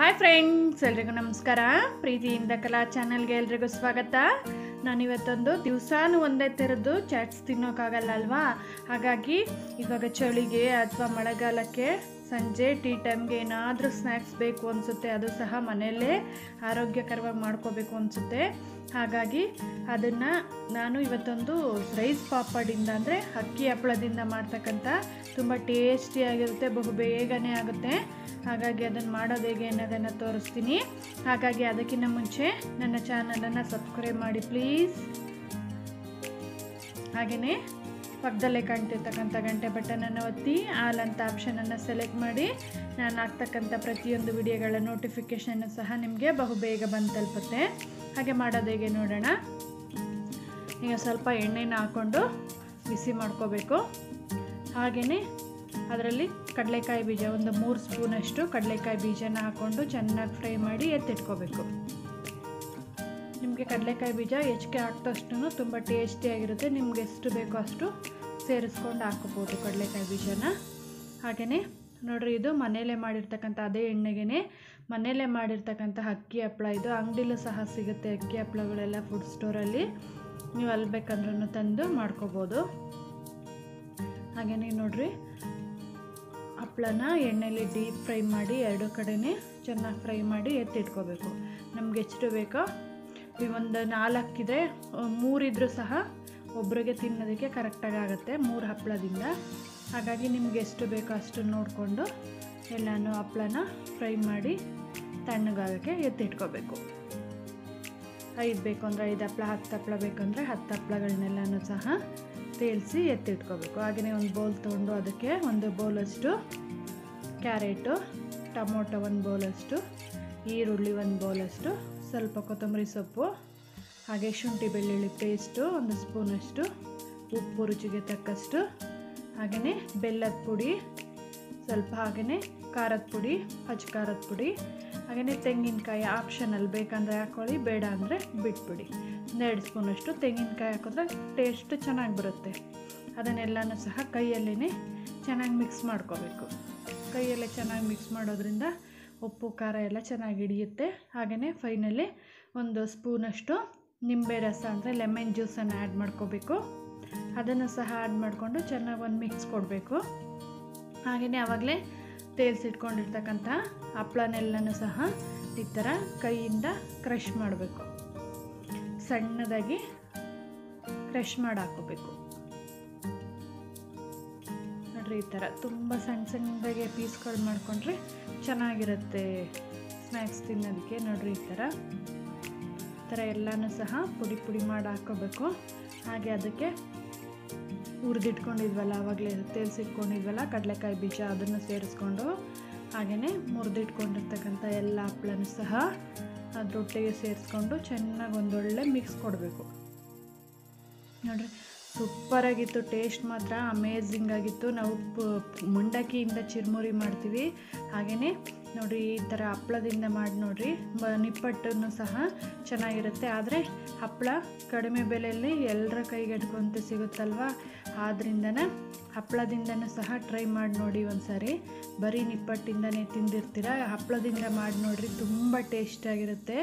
Hi friends ಎಲ್ರಿಗೂ ನಮಸ್ಕಾರ. ಪ್ರೀತಿಯಿಂದ ಕಲಾ ಚಾನಲ್ಗೆ ಎಲ್ರಿಗೂ ಸ್ವಾಗತ. ನಾನಿವತ್ತೊಂದು ದಿವಸಾನು ಒಂದೇ ಥರದ್ದು ಚಾಟ್ಸ್ ತಿನ್ನೋಕ್ಕಾಗಲ್ಲ ಅಲ್ವಾ? ಹಾಗಾಗಿ ಇವಾಗ ಚಳಿಗೆ ಅಥವಾ ಮಳೆಗಾಲಕ್ಕೆ ಸಂಜೆ ಟೀ ಟೈಮ್ಗೆ ಏನಾದರೂ ಸ್ನ್ಯಾಕ್ಸ್ ಬೇಕು ಅನಿಸುತ್ತೆ, ಅದು ಸಹ ಮನೆಯಲ್ಲೇ ಆರೋಗ್ಯಕರವಾಗಿ ಮಾಡ್ಕೋಬೇಕು ಅನಿಸುತ್ತೆ. ಹಾಗಾಗಿ ಅದನ್ನು ನಾನು ಇವತ್ತೊಂದು ರೈಸ್ ಪಾಪಡಿಂದ ಅಂದರೆ ಅಕ್ಕಿ ಹಪ್ಪಳದಿಂದ ಮಾಡ್ತಕ್ಕಂಥ ತುಂಬ ಟೇಸ್ಟಿಯಾಗಿರುತ್ತೆ ಬಹು ಬೇಗನೆ ಆಗುತ್ತೆ. ಹಾಗಾಗಿ ಅದನ್ನು ಮಾಡೋದು ಹೇಗೆ ಅನ್ನೋದನ್ನು ತೋರಿಸ್ತೀನಿ. ಹಾಗಾಗಿ ಅದಕ್ಕಿಂತ ಮುಂಚೆ ನನ್ನ ಚಾನಲನ್ನು ಸಬ್ಸ್ಕ್ರೈಬ್ ಮಾಡಿ ಪ್ಲೀಸ್ ಹಾಗೆಯೇ ಪಕ್ಕದಲ್ಲೇ ಕಾಣ್ತಿರ್ತಕ್ಕಂಥ ಗಂಟೆ ಬಟನನ್ನು ಒತ್ತಿ ಆಲ್ ಅಂತ ಆಪ್ಷನನ್ನು ಸೆಲೆಕ್ಟ್ ಮಾಡಿ, ನಾನು ಹಾಕ್ತಕ್ಕಂಥ ಪ್ರತಿಯೊಂದು ವಿಡಿಯೋಗಳ ನೋಟಿಫಿಕೇಷನ್ನು ಸಹ ನಿಮಗೆ ಬಹು ಬೇಗ ಬಂದು ತಲುಪುತ್ತೆ ಹಾಗೆ ಮಾಡೋದು ಹೇಗೆ ನೋಡೋಣ. ಈಗ ಸ್ವಲ್ಪ ಎಣ್ಣೆನ ಹಾಕ್ಕೊಂಡು ಬಿಸಿ ಮಾಡ್ಕೋಬೇಕು. ಹಾಗೆಯೇ ಅದರಲ್ಲಿ ಕಡಲೆಕಾಯಿ ಬೀಜ, ಒಂದು ಮೂರು ಸ್ಪೂನಷ್ಟು ಕಡಲೆಕಾಯಿ ಬೀಜನ ಹಾಕ್ಕೊಂಡು ಚೆನ್ನಾಗಿ ಫ್ರೈ ಮಾಡಿ ಎತ್ತಿಟ್ಕೋಬೇಕು. ನಿಮಗೆ ಕಡಲೆಕಾಯಿ ಬೀಜ ಹೆಚ್ಚಿಗೆ ಹಾಕ್ದಷ್ಟು ತುಂಬ ಟೇಸ್ಟಿಯಾಗಿರುತ್ತೆ ನಿಮ್ಗೆ ಎಷ್ಟು ಬೇಕೋ ಅಷ್ಟು ಸೇರಿಸ್ಕೊಂಡು ಹಾಕೋಬೋದು ಕಡಲೆಕಾಯಿ ಬೀಜನ. ಹಾಗೆಯೇ ನೋಡಿರಿ, ಇದು ಮನೆಯಲ್ಲೇ ಮಾಡಿರ್ತಕ್ಕಂಥ ಅದೇ ಎಣ್ಣೆಗೆ ಮನೆಯಲ್ಲೇ ಮಾಡಿರ್ತಕ್ಕಂಥ ಅಕ್ಕಿ ಹಪ್ಪಳ ಇದು ಅಂಗಡಿಲೂ ಸಹ ಸಿಗುತ್ತೆ ಅಕ್ಕಿ ಹಪ್ಪಳಗಳೆಲ್ಲ ಫುಡ್ ಸ್ಟೋರಲ್ಲಿ ನೀವು ಅಲ್ಲಿ ಬೇಕಂದ್ರೂ ತಂದು ಮಾಡ್ಕೋಬೋದು. ಹಾಗೆಯೇ ನೋಡಿರಿ ಹಪ್ಪಳನ ಎಣ್ಣೆಲಿ ಡೀಪ್ ಫ್ರೈ ಮಾಡಿ ಎರಡು ಕಡೆನೇ ಚೆನ್ನಾಗಿ ಫ್ರೈ ಮಾಡಿ ಎತ್ತಿಟ್ಕೋಬೇಕು. ನಮ್ಗೆ ಎಷ್ಟು ಬೇಕೋ ಒಂದು ನಾಲ್ಕಿದ್ರೆ ಮೂರಿದ್ರೂ ಸಹ ಒಬ್ರಿಗೆ ತಿನ್ನೋದಕ್ಕೆ ಕರೆಕ್ಟಾಗಿ ಆಗುತ್ತೆ ಮೂರು ಹಪ್ಪಳದಿಂದ. ಹಾಗಾಗಿ ನಿಮ್ಗೆ ಎಷ್ಟು ಬೇಕೋ ಅಷ್ಟು ನೋಡಿಕೊಂಡು ಎಲ್ಲನೂ ಹಪ್ಪಳನ ಫ್ರೈ ಮಾಡಿ ತಣ್ಣಗಾಗಕ್ಕೆ ಎತ್ತಿಟ್ಕೋಬೇಕು. ಐದು ಬೇಕು ಅಂದರೆ ಐದು ಹಪ್ಪಳ, ಹತ್ತು ಹಪ್ಪಳ ಬೇಕಂದರೆ ಹತ್ತು ಹಪ್ಪಳಗಳನ್ನೆಲ್ಲನೂ ಸಹ ತೇಲಿಸಿ ಎತ್ತಿಟ್ಕೋಬೇಕು. ಹಾಗೆಯೇ ಒಂದು ಬೌಲ್ ತೊಗೊಂಡು ಅದಕ್ಕೆ ಒಂದು ಬೌಲಷ್ಟು ಕ್ಯಾರೆಟು ಟೊಮೊಟೊ ಒಂದು ಬೌಲಷ್ಟು ಈರುಳ್ಳಿ ಒಂದು ಬೌಲಷ್ಟು ಸ್ವಲ್ಪ ಕೊತ್ತಂಬರಿ ಸೊಪ್ಪು, ಹಾಗೆ ಶುಂಠಿ, ಬೆಳ್ಳುಳ್ಳಿ ಪೇಸ್ಟು, ಒಂದು ಸ್ಪೂನಷ್ಟು ಉಪ್ಪು ರುಚಿಗೆ ತಕ್ಕಷ್ಟು, ಹಾಗೆಯೇ ಬೆಲ್ಲದ ಪುಡಿ, ಸ್ವಲ್ಪ ಹಾಗೆಯೇ ಖಾರದ ಪುಡಿ ಹಚ್ಚ ಖಾರದ ಪುಡಿ, ಹಾಗೆಯೇ ತೆಂಗಿನಕಾಯಿ ಆಪ್ಷನಲ್ಲಿ ಬೇಕಂದರೆ ಹಾಕ್ಕೊಳ್ಳಿ ಬೇಡ ಅಂದರೆ ಬಿಟ್ಬಿಡಿ. ಒಂದೆರಡು ಸ್ಪೂನಷ್ಟು ತೆಂಗಿನಕಾಯಿ ಹಾಕಿದ್ರೆ ಟೇಸ್ಟ್ ಚೆನ್ನಾಗಿ ಬರುತ್ತೆ. ಅದನ್ನೆಲ್ಲನೂ ಸಹ ಕೈಯಲ್ಲೇ ಚೆನ್ನಾಗಿ ಮಿಕ್ಸ್ ಮಾಡ್ಕೋಬೇಕು. ಕೈಯಲ್ಲೇ ಚೆನ್ನಾಗಿ ಮಿಕ್ಸ್ ಮಾಡೋದ್ರಿಂದ ಉಪ್ಪು, ಖಾರ ಎಲ್ಲ ಚೆನ್ನಾಗಿ ಹಿಡಿಯುತ್ತೆ. ಹಾಗೆಯೇ ಫೈನಲಿ ಒಂದು ಸ್ಪೂನಷ್ಟು ನಿಂಬೆ ರಸ ಅಂದರೆ ಲೆಮನ್ ಜ್ಯೂಸನ್ನು ಆ್ಯಡ್ ಮಾಡ್ಕೋಬೇಕು. ಅದನ್ನು ಸಹ ಆ್ಯಡ್ ಮಾಡಿಕೊಂಡು ಚೆನ್ನಾಗಿ ಒಂದು ಮಿಕ್ಸ್ ಕೊಡಬೇಕು. ಹಾಗೆಯೇ ಆವಾಗಲೇ ತೇಲ್ಸಿಟ್ಕೊಂಡಿರ್ತಕ್ಕಂಥ ಹಪ್ಪಳನೆಲ್ಲನೂ ಸಹ ಈ ಥರ ಕೈಯಿಂದ ಕ್ರಷ್ ಮಾಡಬೇಕು. ಸಣ್ಣದಾಗಿ ಕ್ರಷ್ ಮಾಡಿ ಹಾಕೋಬೇಕು ನೋಡ್ರಿ ಈ ಥರ ತುಂಬ ಸಣ್ಣ ಸಣ್ಣದಾಗೆ ಪೀಸ್ಗಳು ಮಾಡಿಕೊಂಡ್ರೆ ಚೆನ್ನಾಗಿರುತ್ತೆ ಸ್ನ್ಯಾಕ್ಸ್ ತಿನ್ನೋದಕ್ಕೆ ನೋಡ್ರಿ ಈ ಥರ. ಈ ಥರ ಎಲ್ಲನೂ ಸಹ ಪುಡಿ ಪುಡಿ ಮಾಡಿ ಹಾಕೋಬೇಕು. ಹಾಗೆ ಅದಕ್ಕೆ ಹುರಿದಿಟ್ಕೊಂಡಿದ್ವಲ್ಲ ಆವಾಗಲೇ ತೇಲ್ಸಿಟ್ಕೊಂಡಿದ್ವಲ್ಲ ಕಡಲೆಕಾಯಿ ಬೀಜ ಅದನ್ನು ಸೇರಿಸ್ಕೊಂಡು ಹಾಗೆಯೇ ಮುರಿದಿಟ್ಕೊಂಡಿರ್ತಕ್ಕಂಥ ಎಲ್ಲ ಹಪ್ಪಳನೂ ಸಹ ಅದರೊಟ್ಟಿಗೆ ಸೇರಿಸ್ಕೊಂಡು ಚೆನ್ನಾಗಿ ಒಂದೊಳ್ಳೆ ಮಿಕ್ಸ್ ಕೊಡಬೇಕು. ನೋಡ್ರಿ ಸೂಪರಾಗಿತ್ತು ಟೇಸ್ಟ್ ಮಾತ್ರ ಅಮೇಝಿಂಗ್ ಆಗಿತ್ತು. ನಾವು ಮುಂಡಕ್ಕಿಯಿಂದ ಚಿರ್ಮುರಿ ಮಾಡ್ತೀವಿ. ಹಾಗೆಯೇ ನೋಡಿ, ಈ ಥರ ಹಪ್ಪಳದಿಂದ ಮಾಡಿ ನೋಡಿರಿ. ನಿಪ್ಪಟ್ಟನ್ನು ಸಹ ಚೆನ್ನಾಗಿರುತ್ತೆ. ಆದರೆ ಹಪ್ಪಳ ಕಡಿಮೆ ಬೆಲೆಯಲ್ಲಿ ಎಲ್ಲರ ಕೈಗೆಟ್ಕೊಂತ ಸಿಗುತ್ತಲ್ವ? ಆದ್ರಿಂದನೇ ಹಪ್ಪಳದಿಂದನೂ ಸಹ ಟ್ರೈ ಮಾಡಿ ನೋಡಿ ಒಂದು ಸಾರಿ ಬರೀ ನಿಪ್ಪಟ್ಟಿಂದನೇ ತಿಂದಿರ್ತೀರ? ಹಪ್ಪಳದಿಂದ ಮಾಡಿ ನೋಡಿರಿ, ತುಂಬ ಟೇಸ್ಟಾಗಿರುತ್ತೆ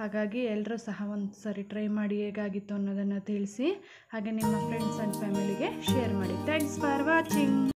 ಹಾಗಾಗಿ ಎಲ್ಲರೂ ಸಹ ಒಂದು ಸರಿ ಟ್ರೈ ಮಾಡಿ ಹೇಗಾಗಿತ್ತು ಅನ್ನೋದನ್ನು ತಿಳಿಸಿ, ಹಾಗೆ ನಿಮ್ಮ ಫ್ರೆಂಡ್ಸ್ ಆ್ಯಂಡ್ ಫ್ಯಾಮಿಲಿಗೆ ಶೇರ್ ಮಾಡಿ. Thanks for watching